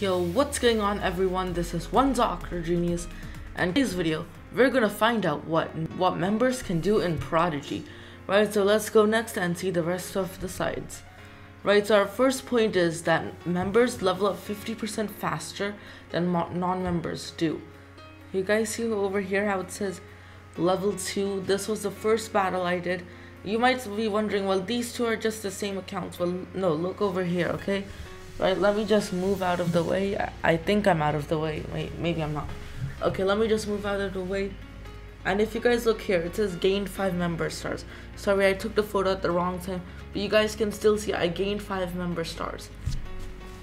Yo, what's going on everyone? This is One Doctor Genius, and in today's video, we're gonna find out what what members can do in Prodigy. Right, so let's go next and see the rest of the sides. Right, so our first point is that members level up 50% faster than non-members do. You guys see over here how it says level 2? This was the first battle I did. You might be wondering, well, these two are just the same accounts. Well, no, look over here, okay? Right, let me just move out of the way. I, think I'm out of the way. Wait, maybe I'm not. Okay, let me just move out of the way. And if you guys look here, it says gained 5 member stars. Sorry, I took the photo at the wrong time. But you guys can still see I gained 5 member stars.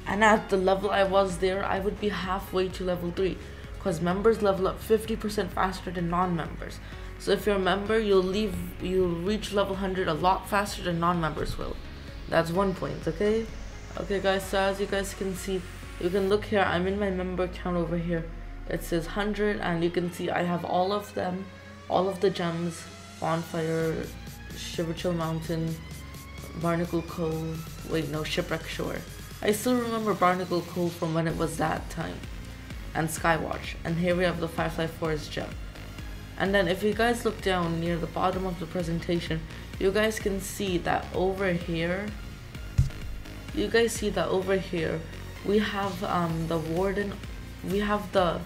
And at the level I was there, I would be halfway to level 3. Because members level up 50% faster than non-members. So if you're a member, you'll leave, you'll reach level 100 a lot faster than non-members will. That's one point, okay? Okay guys, so as you guys can see, you can look here, I'm in my member count over here. It says 100 and you can see I have all of them, all of the gems, Bonfire, Shiverchill Mountain, Barnacle Cove, wait no, Shipwreck Shore. I still remember Barnacle Cove from when it was that time. And Skywatch. And here we have the Firefly Forest gem. And then if you guys look down near the bottom of the presentation, you guys can see that over here, you guys see that over here we have um, the warden we have the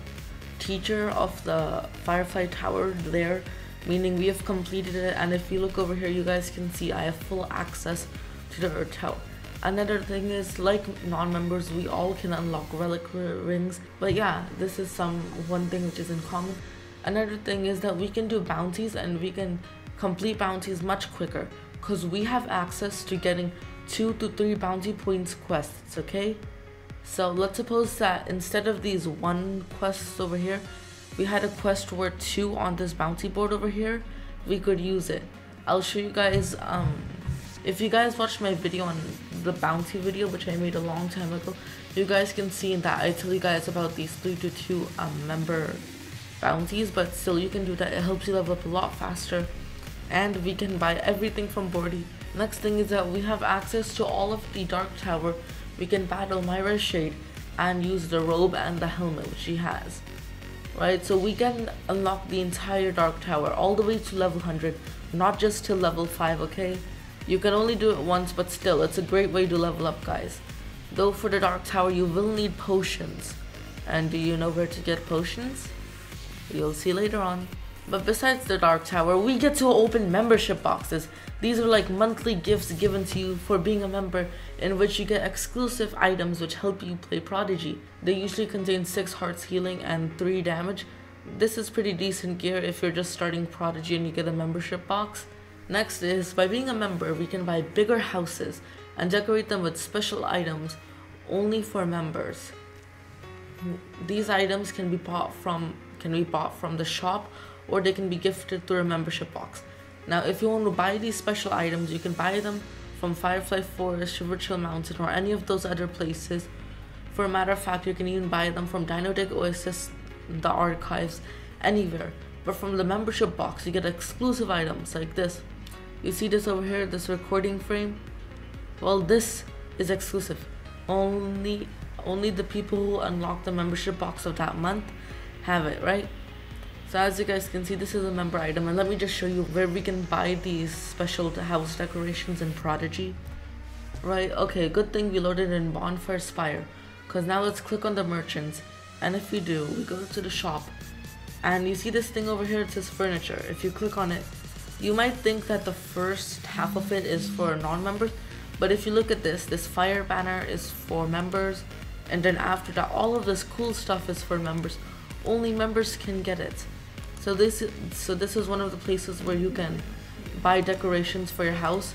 teacher of the firefly tower there meaning we have completed it. And if you look over here you guys can see I have full access to the earth tower. Another thing is like non-members we all can unlock relic rings. But yeah this is some one thing which is in common. Another thing is that we can do bounties and we can complete bounties much quicker because we have access to getting two to three bounty points quests, okay? So let's suppose that instead of these one quests over here, we had a quest worth two on this bounty board over here, we could use it. I'll show you guys, um, if you guys watched my video on the bounty video, which I made a long time ago, you guys can see that I tell you guys about these three to two um, member bounties, but still you can do that. It helps you level up a lot faster and we can buy everything from Bordy Next thing is that we have access to all of the Dark Tower. We can battle Mira Shade and use the robe and the helmet which she has. Right, so we can unlock the entire Dark Tower all the way to level 100, not just to level 5, okay? You can only do it once, but still, it's a great way to level up, guys. Though for the Dark Tower, you will need potions. And do you know where to get potions? You'll see later on. But besides the Dark Tower, we get to open membership boxes. These are like monthly gifts given to you for being a member in which you get exclusive items which help you play Prodigy. They usually contain 6 hearts healing and 3 damage. This is pretty decent gear if you're just starting Prodigy and you get a membership box. Next is, by being a member, we can buy bigger houses and decorate them with special items only for members. These items can be bought from can be bought from the shop or they can be gifted through a membership box. Now, if you want to buy these special items, you can buy them from Firefly Forest, Shiverchill Mountain, or any of those other places. For a matter of fact, you can even buy them from Dino Dig Oasis, the archives, anywhere. But from the membership box, you get exclusive items like this. You see this over here, this recording frame? Well, this is exclusive. Only, only the people who unlock the membership box of that month have it, right? So as you guys can see, this is a member item and let me just show you where we can buy these special house decorations in Prodigy. Right, okay, good thing we loaded in Bonfire Spire. Cause now let's click on the merchants. And if we do, we go to the shop. And you see this thing over here, it says furniture. If you click on it, you might think that the first half of it is for non-members. But if you look at this, this fire banner is for members. And then after that, all of this cool stuff is for members. Only members can get it. So this so this is one of the places where you can buy decorations for your house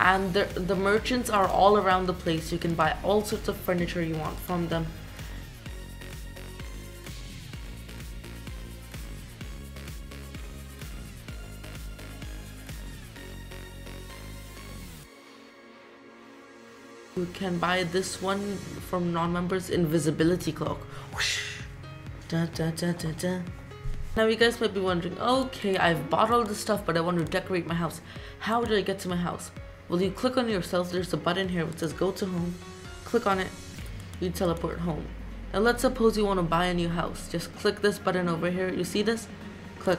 and the, the merchants are all around the place. You can buy all sorts of furniture you want from them. You can buy this one from non-members invisibility cloak. Whoosh. Da, da, da. Now you guys might be wondering, okay, I've bought all this stuff, but I want to decorate my house. How do I get to my house? Well, you click on yourself. There's a button here which says go to home. Click on it. You teleport home. Now let's suppose you want to buy a new house. Just click this button over here. You see this? Click.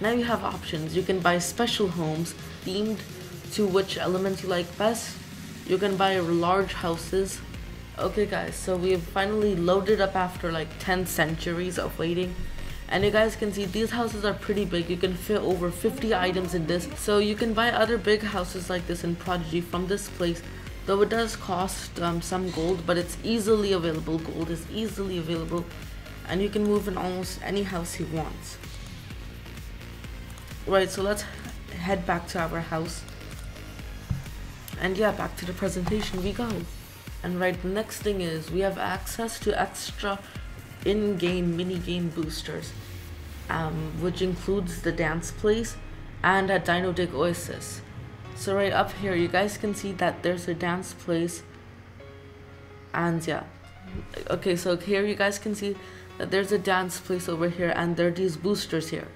Now you have options. You can buy special homes themed to which elements you like best. You can buy large houses. Okay guys, so we've finally loaded up after like 10 centuries of waiting. And you guys can see these houses are pretty big. You can fit over 50 items in this. So you can buy other big houses like this in Prodigy from this place. Though it does cost um, some gold, but it's easily available. Gold is easily available. And you can move in almost any house you want. Right, so let's head back to our house. And yeah, back to the presentation we go. And right, the next thing is we have access to extra in-game mini-game boosters, um, which includes the dance place and a Dino Dig Oasis. So right up here, you guys can see that there's a dance place, and yeah. Okay, so here you guys can see that there's a dance place over here, and there are these boosters here.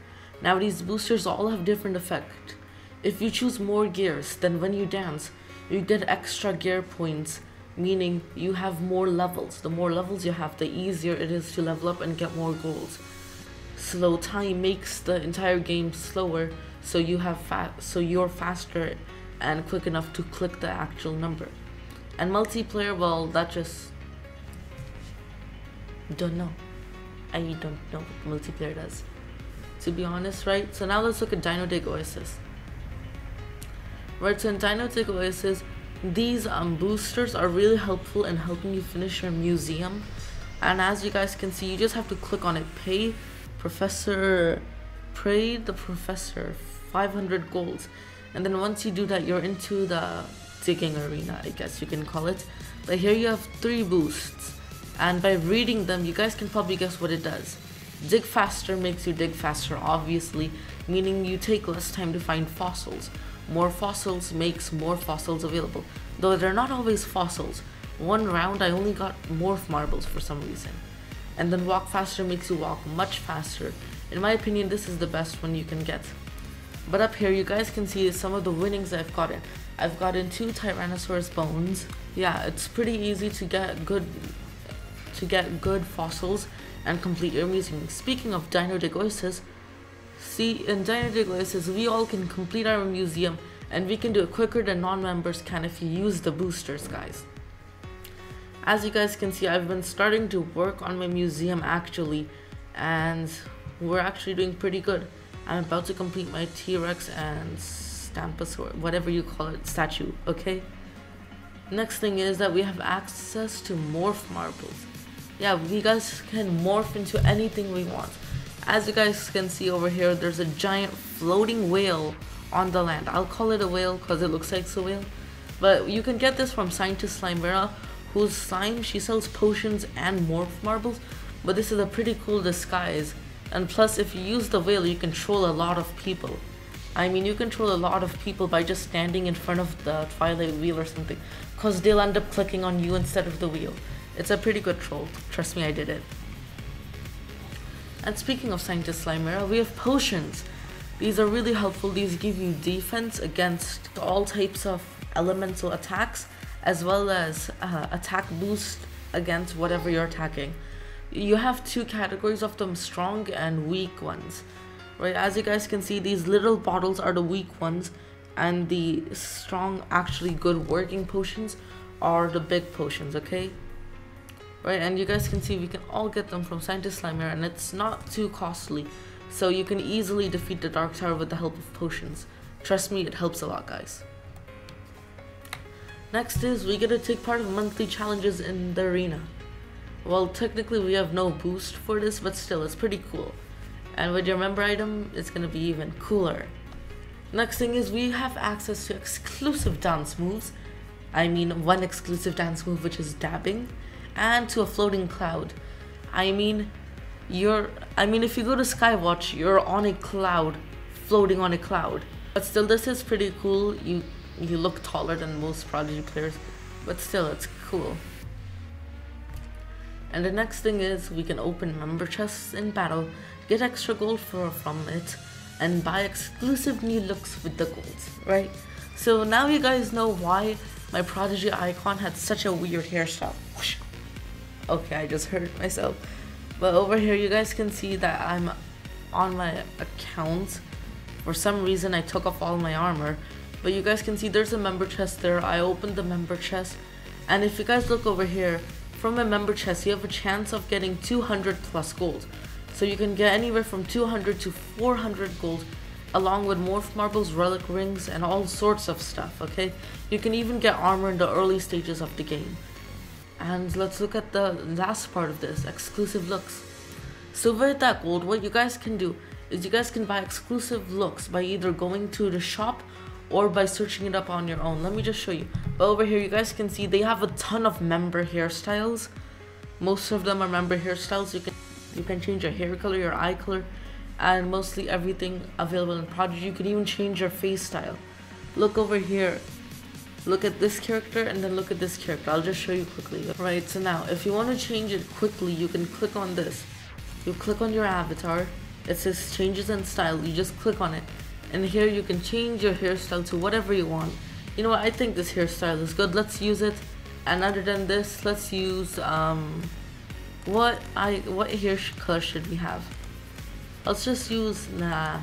Now these boosters all have different effect. If you choose more gears, then when you dance, you get extra gear points meaning you have more levels. The more levels you have, the easier it is to level up and get more goals. Slow time makes the entire game slower, so you have fa- so you're faster and quick enough to click the actual number. And multiplayer, well, that just don't know. I don't know what multiplayer does. To be honest, right? So now let's look at Dino Dig Oasis. Right, so in Dino Dig Oasis, these um, boosters are really helpful in helping you finish your museum. And as you guys can see you just have to click on it. Pay professor pray the professor 500 golds and then once you do that you're into the digging arena i guess you can call it. But here you have three boosts. And by reading them you guys can probably guess what it does. Dig faster makes you dig faster obviously meaning you take less time to find fossils more fossils makes more fossils available. Though they're not always fossils. One round I only got morph marbles for some reason. And then walk faster makes you walk much faster. In my opinion, this is the best one you can get. But up here, you guys can see some of the winnings I've gotten. I've gotten two Tyrannosaurus bones. Yeah, it's pretty easy to get good to get good fossils and complete your museum. Speaking of Dino Dig Oasis, See, in Dino Dig Oasis, we all can complete our museum and we can do it quicker than non-members can if you use the boosters, guys. As you guys can see, I've been starting to work on my museum actually, and we're actually doing pretty good. I'm about to complete my T-Rex and Stamposaurus, whatever you call it, statue, okay? Next thing is that we have access to morph marbles. Yeah, we guys can morph into anything we want. As you guys can see over here, there's a giant floating whale on the land. I'll call it a whale because it looks like a whale. But you can get this from Scientist Slimera, whose slime, she sells potions and morph marbles. But this is a pretty cool disguise. And plus, if you use the whale, you control a lot of people. I mean, you control a lot of people by just standing in front of the Twilight Wheel or something. Because they'll end up clicking on you instead of the wheel. It's a pretty good troll. Trust me, I did it. And speaking of Scientist Slimera, we have potions. These are really helpful. These give you defense against all types of elemental attacks, as well as uh, attack boost against whatever you're attacking. You have two categories of them, strong and weak ones. Right, as you guys can see, these little bottles are the weak ones, and the strong, actually good working potions are the big potions, okay? Right? And you guys can see we can all get them from scientist slimer and it's not too costly. So you can easily defeat the dark tower with the help of potions. Trust me it helps a lot guys. Next is we get to take part of monthly challenges in the arena. Well technically we have no boost for this but still it's pretty cool. And with your member item it's gonna be even cooler. Next thing is we have access to exclusive dance moves. I mean one exclusive dance move which is dabbing and to a floating cloud. I mean, you're I mean if you go to Skywatch, you're on a cloud, floating on a cloud. But still this is pretty cool. You you look taller than most Prodigy players, but still it's cool. And the next thing is we can open member chests in battle, get extra gold for, from it, and buy exclusive new looks with the golds, right? So now you guys know why my Prodigy icon had such a weird hairstyle. Whoosh. Okay, I just hurt myself. But over here, you guys can see that I'm on my account. For some reason, I took off all my armor. But you guys can see there's a member chest there. I opened the member chest. And if you guys look over here, from a member chest, you have a chance of getting 200 plus gold. So you can get anywhere from 200 to 400 gold along with morph marbles, relic rings, and all sorts of stuff, okay? You can even get armor in the early stages of the game. And let's look at the last part of this, exclusive looks. So with that gold, what you guys can do is you guys can buy exclusive looks by either going to the shop or by searching it up on your own. Let me just show you. Over here, you guys can see they have a ton of member hairstyles. Most of them are member hairstyles. You can you can change your hair color, your eye color, and mostly everything available in Prodigy. You can even change your face style. Look over here. Look at this character and then look at this character. I'll just show you quickly. Right, so now if you want to change it quickly, you can click on this. You click on your avatar. It says changes in style. You just click on it. And here you can change your hairstyle to whatever you want. You know what, I think this hairstyle is good. Let's use it. And other than this, let's use um what I what hair color should we have? Let's just use, nah.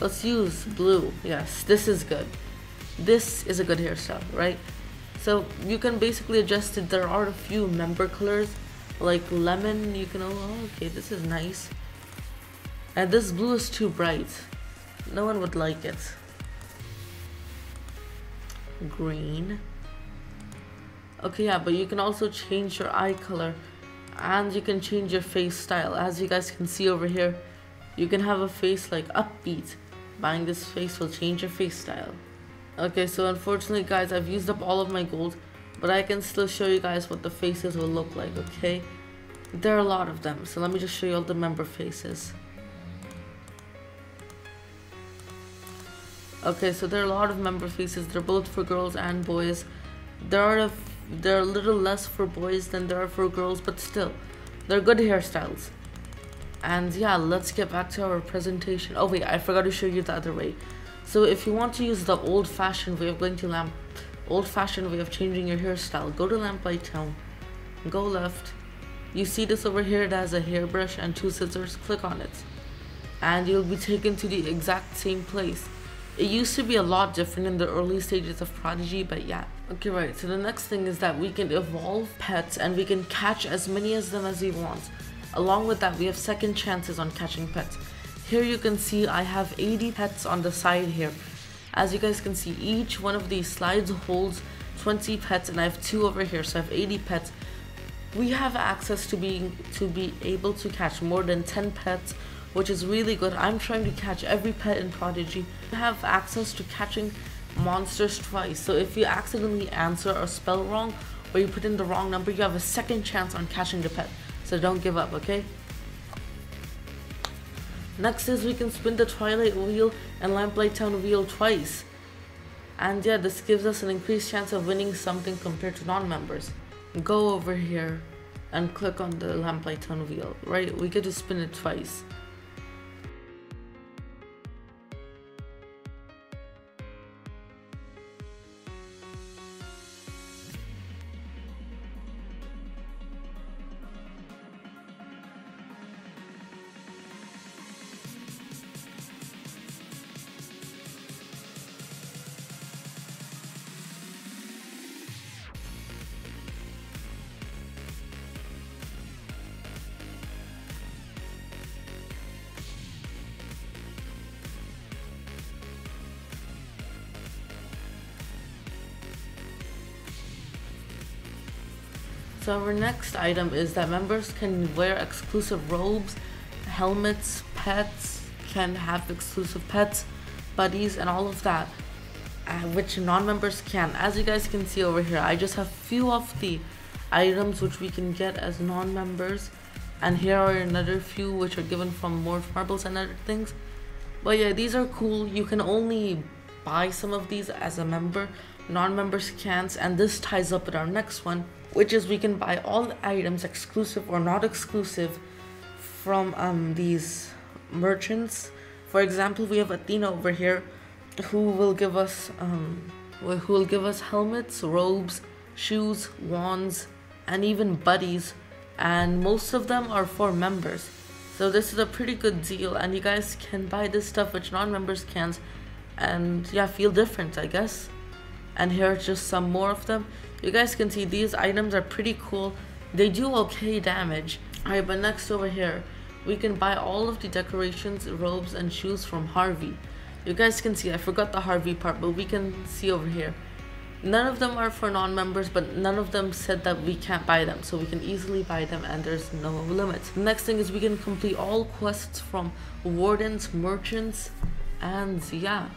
Let's use blue. Yes, this is good. This is a good hairstyle, right? So you can basically adjust it. There are a few member colors, like lemon. You can, oh, okay, this is nice. And this blue is too bright. No one would like it. Green. Okay, yeah, but you can also change your eye color and you can change your face style. As you guys can see over here, you can have a face like upbeat. Buying this face will change your face style. Okay, so unfortunately guys, I've used up all of my gold, but I can still show you guys what the faces will look like, okay? There are a lot of them, so let me just show you all the member faces. Okay, so there are a lot of member faces. They're both for girls and boys. There are a they're a little less for boys than there are for girls, but still, they're good hairstyles. And yeah, let's get back to our presentation. Oh wait, I forgot to show you the other way. So if you want to use the old-fashioned way of going to lamp, old-fashioned way of changing your hairstyle, go to lamp Lamplight Town, go left. You see this over here, it has a hairbrush and two scissors, click on it. And you'll be taken to the exact same place. It used to be a lot different in the early stages of Prodigy, but yeah. Okay, right, so the next thing is that we can evolve pets and we can catch as many of them as we want. Along with that, we have second chances on catching pets. Here you can see I have 80 pets on the side here. As you guys can see, each one of these slides holds 20 pets and I have two over here, so I have 80 pets. We have access to being to be able to catch more than 10 pets, which is really good. I'm trying to catch every pet in Prodigy. We have access to catching monsters twice, so if you accidentally answer or spell wrong, or you put in the wrong number, you have a second chance on catching the pet. So don't give up, okay? Next is we can spin the Twilight Wheel and Lamplight Town Wheel twice. And yeah, this gives us an increased chance of winning something compared to non-members. Go over here and click on the Lamplight Town Wheel, right? We get to spin it twice. So our next item is that members can wear exclusive robes, helmets, pets, can have exclusive pets, buddies, and all of that, uh, which non-members can. As you guys can see over here, I just have few of the items which we can get as non-members, and here are another few which are given from Morph Marbles and other things. But yeah, these are cool. You can only buy some of these as a member. Non-members can't, and this ties up with our next one which is we can buy all the items exclusive or not exclusive from um, these merchants. For example, we have Athena over here who will give us um, who will give us helmets, robes, shoes, wands, and even buddies, and most of them are for members. So this is a pretty good deal, and you guys can buy this stuff which non-members can't, and yeah, feel different, I guess. And here are just some more of them. You guys can see these items are pretty cool. They do okay damage. Alright, but next over here, we can buy all of the decorations, robes, and shoes from Harvey. You guys can see, I forgot the Harvey part, but we can see over here. None of them are for non-members, but none of them said that we can't buy them. So we can easily buy them and there's no limit. The next thing is we can complete all quests from wardens, merchants, and yeah.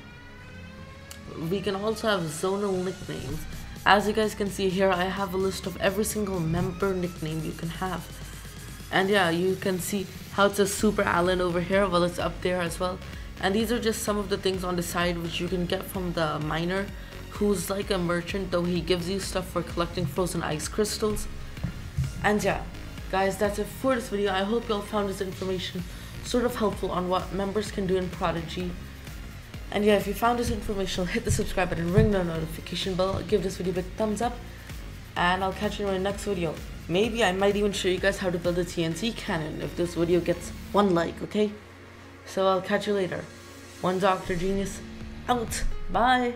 We can also have zonal nicknames. As you guys can see here, I have a list of every single member nickname you can have. And yeah, you can see how it's a Super Allen over here, well it's up there as well. And these are just some of the things on the side which you can get from the miner who's like a merchant though he gives you stuff for collecting frozen ice crystals. And yeah, guys that's it for this video. I hope y'all found this information sort of helpful on what members can do in Prodigy. And yeah, if you found this information, hit the subscribe button, ring the notification bell, give this video a big thumbs up, and I'll catch you in my next video. Maybe I might even show you guys how to build a TNT cannon if this video gets one like, okay? So I'll catch you later. One Dr. Genius, out. Bye.